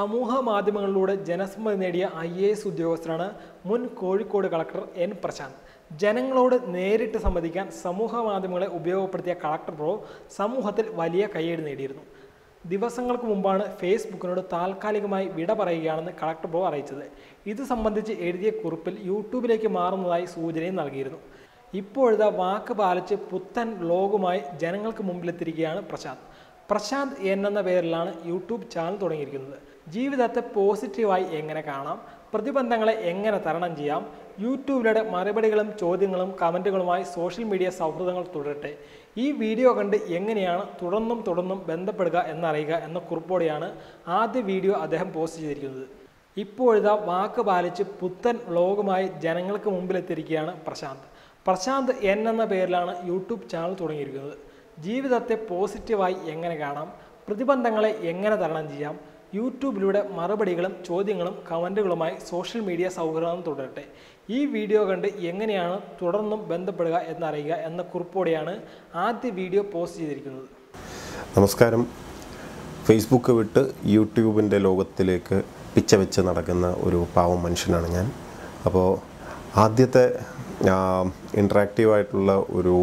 സമൂഹ മാധ്യമങ്ങളിലൂടെ ജനസമ്മതി നേടിയ ഐ എ എസ് ഉദ്യോഗസ്ഥനാണ് മുൻ കോഴിക്കോട് കളക്ടർ എൻ പ്രശാന്ത്. ജനങ്ങളോട് നേരിട്ട് സംവദിക്കാൻ സമൂഹ മാധ്യമങ്ങളെ ഉപയോഗപ്പെടുത്തിയ കളക്ടർ പ്രോ സമൂഹത്തിൽ വലിയ കയ്യേടി നേടിയിരുന്നു. ദിവസങ്ങൾക്ക് മുമ്പാണ് ഫേസ്ബുക്കിനോട് താൽക്കാലികമായി വിട പറയുകയാണെന്ന് കളക്ടർ പ്രോ അറിയിച്ചത്. ഇത് സംബന്ധിച്ച് എഴുതിയ കുറിപ്പിൽ യൂട്യൂബിലേക്ക് മാറുന്നതായി സൂചനയും നൽകിയിരുന്നു. ഇപ്പോഴത്തെ വാക്ക് പാലിച്ച് പുത്തൻ ലോഗുമായി ജനങ്ങൾക്ക് മുമ്പിലെത്തിയിരിക്കുകയാണ് പ്രശാന്ത്. പ്രശാന്ത് എൻ എന്ന പേരിലാണ് യൂട്യൂബ് ചാനൽ തുടങ്ങിയിരിക്കുന്നത്. ജീവിതത്തെ പോസിറ്റീവായി എങ്ങനെ കാണാം? പ്രതിബന്ധങ്ങളെ എങ്ങനെ തരണം ചെയ്യാം? യൂട്യൂബിലൂടെ മറുപടികളും ചോദ്യങ്ങളും കമന്റുകളുമായി സോഷ്യൽ മീഡിയ സൗഹൃദങ്ങൾ തുടരട്ടെ. ഈ വീഡിയോ കണ്ട് എങ്ങനെയാണ് തുടർന്നും തുടർന്നും ബന്ധപ്പെടുക എന്നറിയുക എന്ന കുറിപ്പോടെയാണ് ആദ്യ വീഡിയോ അദ്ദേഹം പോസ്റ്റ് ചെയ്തിരിക്കുന്നത്. ഇപ്പോഴത്തെ വാക്ക് പാലിച്ച് പുത്തൻ വ്ലോഗുമായി ജനങ്ങൾക്ക് മുമ്പിലെത്തിയിരിക്കുകയാണ് പ്രശാന്ത്. പ്രശാന്ത് എൻ എന്ന പേരിലാണ് യൂട്യൂബ് ചാനൽ തുടങ്ങിയിരിക്കുന്നത്. ജീവിതത്തെ പോസിറ്റീവായി എങ്ങനെ കാണാം? പ്രതിബന്ധങ്ങളെ എങ്ങനെ തരണം ചെയ്യാം? യൂട്യൂബിലൂടെ മറുപടികളും ചോദ്യങ്ങളും കമന്റുകളുമായി സോഷ്യൽ മീഡിയ സൗഹൃദം തുടരട്ടെ. ഈ വീഡിയോ കണ്ട് എങ്ങനെയാണ് തുടർന്നും ബന്ധപ്പെടുക എന്നറിയുക എന്ന കുറിപ്പോടെയാണ് ആദ്യ വീഡിയോ പോസ്റ്റ് ചെയ്തിരിക്കുന്നത്. നമസ്കാരം. ഫേസ്ബുക്ക് വിട്ട് യൂട്യൂബിന്റെ ലോകത്തിലേക്ക് പിച്ച വെച്ച് നടക്കുന്ന ഒരു പാവം മനുഷ്യനാണ് ഞാൻ. അപ്പോൾ ആദ്യത്തെ ഇൻട്രാക്റ്റീവായിട്ടുള്ള ഒരു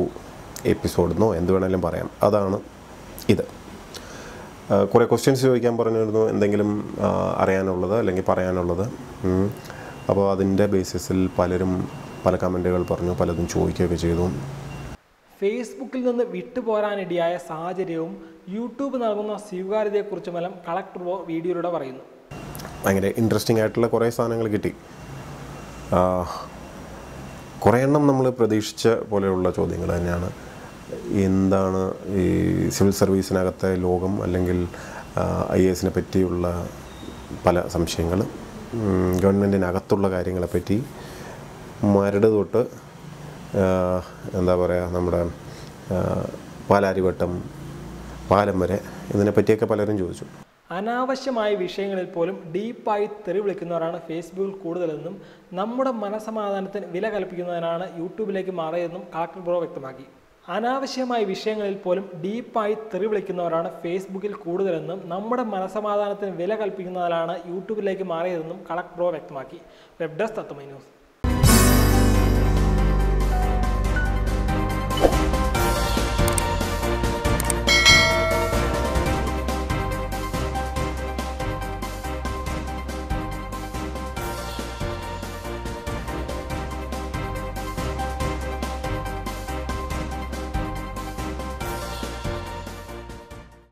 എപ്പിസോഡ് എന്നോ എന്ത് വേണമെങ്കിലും പറയാം. അതാണ് ഇത്. കുറേ ക്വസ്റ്റ്യൻസ് ചോദിക്കാൻ പറഞ്ഞിരുന്നു. എന്തെങ്കിലും അറിയാനുള്ളത് അല്ലെങ്കിൽ പറയാനുള്ളത്. അപ്പോൾ അതിന്റെ ബേസിസിൽ പലരും പല കമന്റുകൾ പറഞ്ഞു പലതും ചോദിക്കുകയൊക്കെ ചെയ്തു. ഫേസ്ബുക്കിൽ നിന്ന് വിട്ടുപോരാനിടയായ സാഹചര്യവും യൂട്യൂബ് നൽകുന്ന സ്വീകാര്യതയെക്കുറിച്ചുമെല്ലാം കളക്ടർ വീഡിയോയിലൂടെ പറയുന്നു. ഭയങ്കര ഇൻട്രസ്റ്റിംഗ് ആയിട്ടുള്ള കുറേ സാധനങ്ങൾ കിട്ടി. കുറേ എണ്ണം നമ്മൾ പ്രതീക്ഷിച്ച പോലെയുള്ള ചോദ്യങ്ങൾ തന്നെയാണ്. എന്താണ് ഈ സിവിൽ സർവീസിനകത്തെ ലോകം അല്ലെങ്കിൽ ഐ എ എസിനെ പറ്റിയുള്ള പല സംശയങ്ങൾ ഗവൺമെന്റിനകത്തുള്ള കാര്യങ്ങളെപ്പറ്റി മരട് തൊട്ട് എന്താ പറയുക നമ്മുടെ പാലാരിവട്ടം പാലം വരെ ഇതിനെപ്പറ്റിയൊക്കെ പലരും ചോദിച്ചു. അനാവശ്യമായ വിഷയങ്ങളിൽ പോലും ഡീപ്പായി തെറി വിളിക്കുന്നവരാണ് ഫേസ്ബുക്കിൽ കൂടുതലെന്നും നമ്മുടെ മനസമാധാനത്തിന് വില കൽപ്പിക്കുന്നതിനാണ് യൂട്യൂബിലേക്ക് മാറിയതെന്നും കളക്ടർ ബ്രോ വ്യക്തമാക്കി. അനാവശ്യമായ വിഷയങ്ങളിൽ പോലും ഡീപ്പായി തെറി വിളിക്കുന്നവരാണ് ഫേസ്ബുക്കിൽ കൂടുതലെന്നും നമ്മുടെ മനസമാധാനത്തിന് വില കൽപ്പിക്കുന്നതിനാണ് യൂട്യൂബിലേക്ക് മാറിയതെന്നും കളക്ടർ ബ്രോ വ്യക്തമാക്കി. Web desk Tatwamayi news.